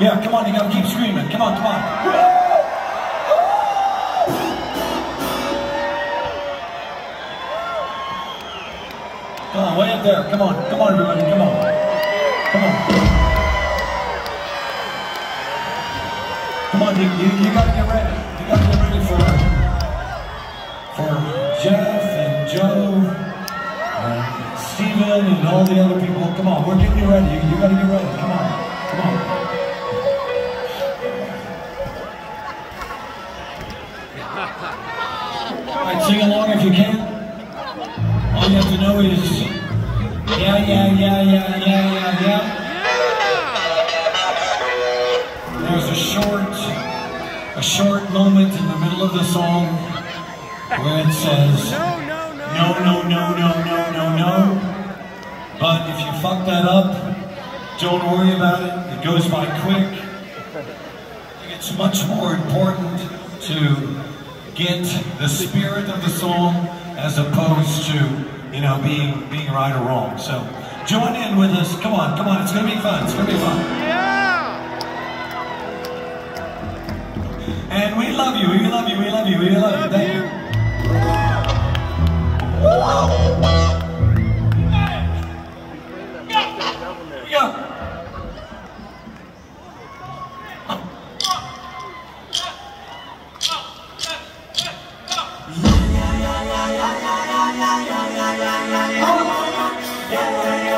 Yeah, come on, you gotta keep screaming. Come on, come on. Come on, way up there. Come on, come on, everybody, come on. Come on. Come on, you, you, you gotta get ready. You gotta get ready for for Jeff and Joe, and Steven and all the other people. Come on, we're getting you ready. You, you gotta get ready. Come on, come on. Sing along if you can. All you have to know is yeah, yeah, yeah, yeah, yeah, yeah, yeah. There's a short, a short moment in the middle of the song where it says no, no, no, no, no, no, no, no. But if you fuck that up, don't worry about it. It goes by quick. It's much more important to get the spirit of the song as opposed to, you know, being being right or wrong. So join in with us. Come on, come on. It's gonna be fun. It's gonna be fun. Yeah! And we love you. We love you. We love you. We love you. Senhor.